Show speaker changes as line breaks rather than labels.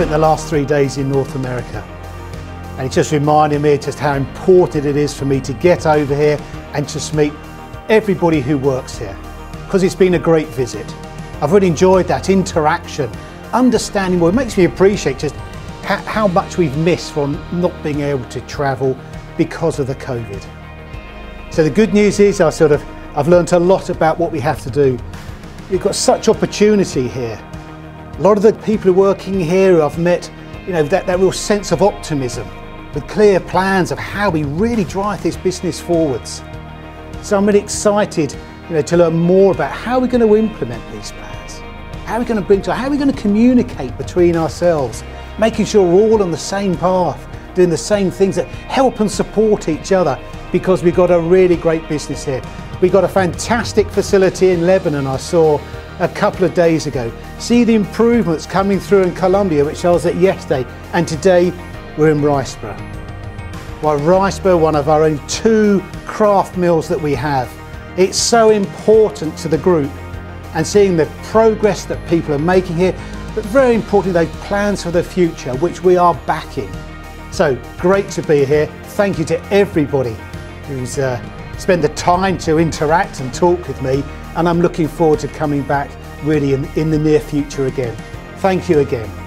spent the last three days in North America. And it just reminded me just how important it is for me to get over here and just meet everybody who works here. Because it's been a great visit. I've really enjoyed that interaction, understanding, well, it makes me appreciate just how, much we've missed from not being able to travel because of the COVID. So the good news is I sort of, I've learned a lot about what we have to do. We've got such opportunity here. A lot of the people working here I've met, you know, that, that real sense of optimism with clear plans of how we really drive this business forwards. So I'm really excited you know, to learn more about how we're going to implement these plans. How are we going to bring to, how are we going to communicate between ourselves, making sure we're all on the same path, doing the same things that help and support each other because we've got a really great business here. We've got a fantastic facility in Lebanon I saw a couple of days ago. See the improvements coming through in Columbia, which I was at yesterday, and today we're in Riceboro. Well, Riceboro, one of our only two kraft mills that we have. It's so important to the group and seeing the progress that people are making here, but very importantly, those plans for the future, which we are backing. So great to be here. Thank you to everybody who's uh, spent the time to interact and talk with me. And I'm looking forward to coming back really in, in the near future again. Thank you again.